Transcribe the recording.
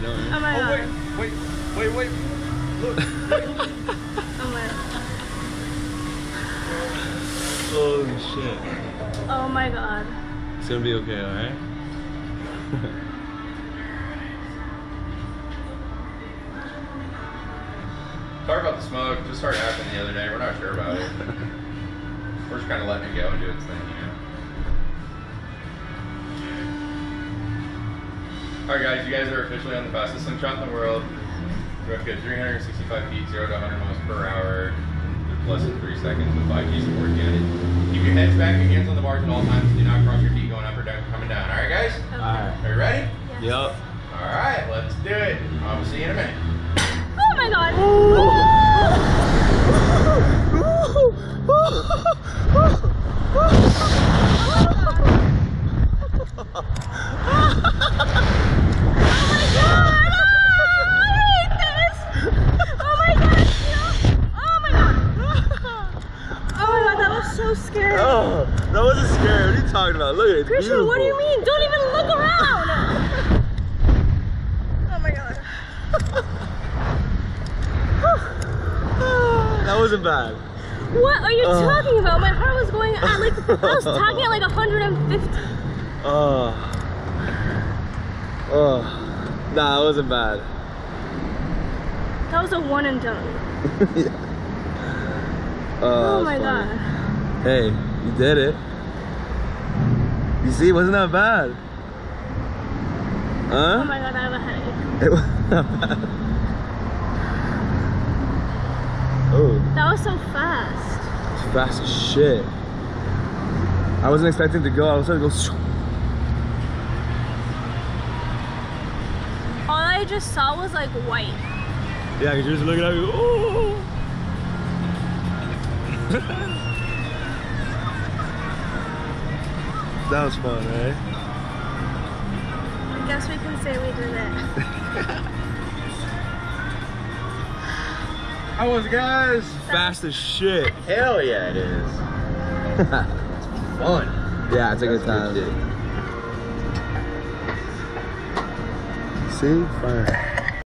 good, don't worry. Oh my Oh, god. wait, wait, wait, wait. Look. Oh my. Holy shit. Oh my god. It's gonna be okay, alright? Sorry about the smoke. Just started happening the other day. We're not sure about it. We're just kind of letting it go and do its thing, you know. Alright guys, you guys are officially on the fastest slingshot in the world. We're going to 365 feet, 0 to 100 miles per hour in less than 3 seconds with 5 G support again. Keep your heads back, your hands on the bars at all times. Do not cross your feet going up or down, coming down. Alright guys? Alright. Are you ready? Yep. Alright, let's do it. I'll see you in a minute. Oh my god. So scared. Oh, that wasn't scary. What are you talking about? Look at it. It's Christian, what do you mean? Don't even look around. oh my god. That wasn't bad. What are you Ugh. talking about? My heart was going at like I was talking at like 150. Oh. Uh. Oh. Uh. Nah, that wasn't bad. That was a one and done. Uh, oh, Oh my funny. god. Hey, you did it. You see, it wasn't that bad. Huh? Oh my god, I have a headache. It wasn't that bad. Oh, That was so fast. it's fast as shit. I wasn't expecting to go. I was trying to go. All I just saw was like white. Yeah, because you're just looking at me. Oh. that was fun, right? I guess we can say we did it. How was it, guys? Fast as shit. Hell yeah, it is. it's Fun. yeah, it's a good time. See? Fire.